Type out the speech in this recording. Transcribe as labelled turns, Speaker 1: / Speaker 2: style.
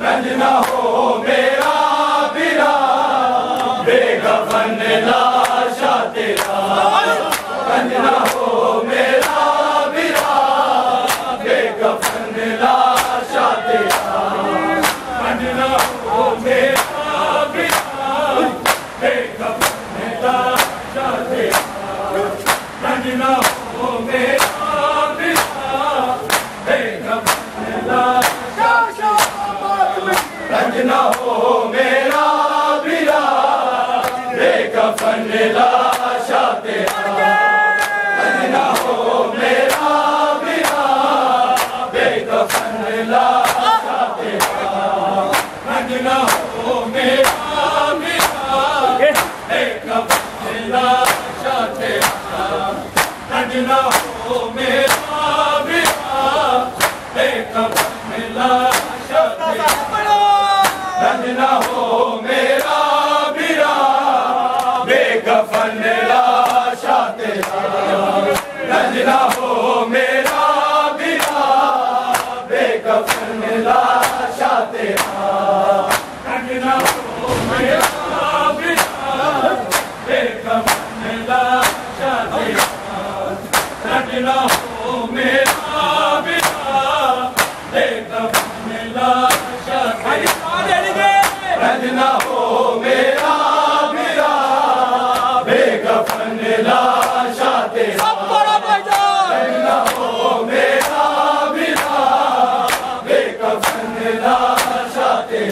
Speaker 1: bend in oh, a ہو میرا Berar bag لاشے رجنا ہو میرا بیلا be گا شادی رجنا